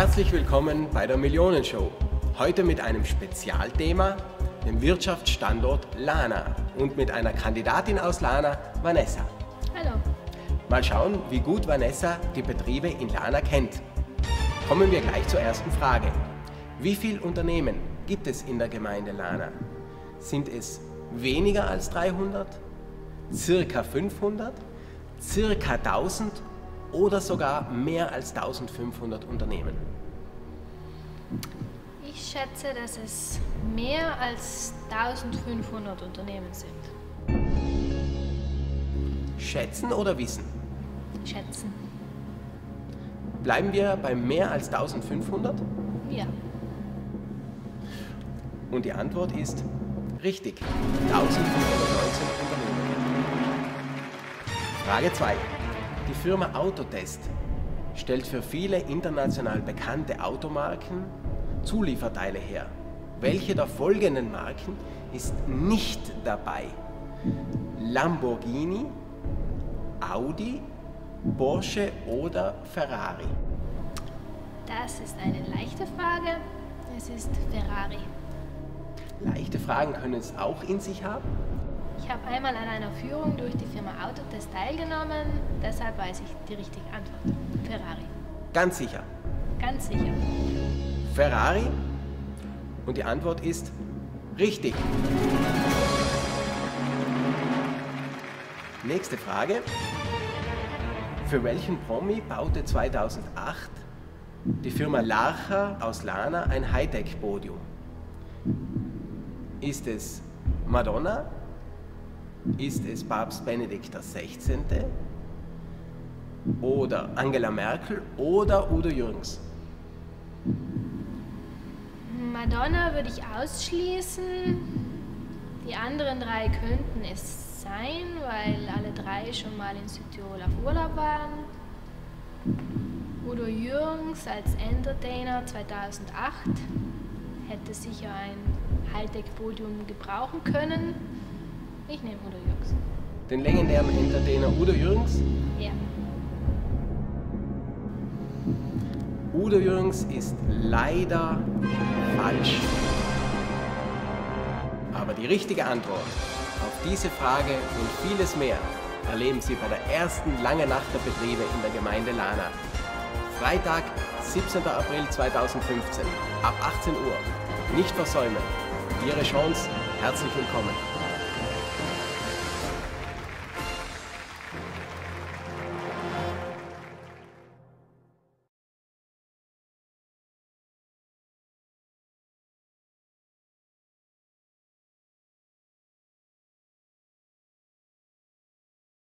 Herzlich willkommen bei der Millionenshow. Heute mit einem Spezialthema, dem Wirtschaftsstandort Lana und mit einer Kandidatin aus Lana, Vanessa. Hallo. Mal schauen, wie gut Vanessa die Betriebe in Lana kennt. Kommen wir gleich zur ersten Frage. Wie viele Unternehmen gibt es in der Gemeinde Lana? Sind es weniger als 300, circa 500, circa 1000 oder sogar mehr als 1500 Unternehmen? Ich schätze, dass es mehr als 1500 Unternehmen sind. Schätzen oder wissen? Schätzen. Bleiben wir bei mehr als 1500? Ja. Und die Antwort ist richtig. 1519 Unternehmen. Frage 2. Die Firma Autotest stellt für viele international bekannte Automarken Zulieferteile her. Welche der folgenden Marken ist nicht dabei? Lamborghini, Audi, Porsche oder Ferrari? Das ist eine leichte Frage. Es ist Ferrari. Leichte Fragen können es auch in sich haben. Ich habe einmal an einer Führung durch die Firma Autotest teilgenommen, deshalb weiß ich die richtige Antwort. Ferrari. Ganz sicher. Ganz sicher. Ferrari? Und die Antwort ist richtig. Nächste Frage. Für welchen Promi baute 2008 die Firma Larcher aus Lana ein Hightech-Podium? Ist es Madonna? Ist es Papst Benedikt XVI? Oder Angela Merkel oder Udo Jürgens? Madonna würde ich ausschließen. Die anderen drei könnten es sein, weil alle drei schon mal in Südtirol auf Urlaub waren. Udo Jürgens als Entertainer 2008 hätte sicher ein Hightech-Podium gebrauchen können. Ich nehme Udo Jürgens. Den legendären Entertainer Udo Jürgens? Ja. Udo Jürgens ist leider falsch. Aber die richtige Antwort auf diese Frage und vieles mehr erleben Sie bei der ersten Lange Nacht der Betriebe in der Gemeinde Lana. Freitag, 17. April 2015, ab 18 Uhr. Nicht versäumen. Ihre Chance, herzlich willkommen.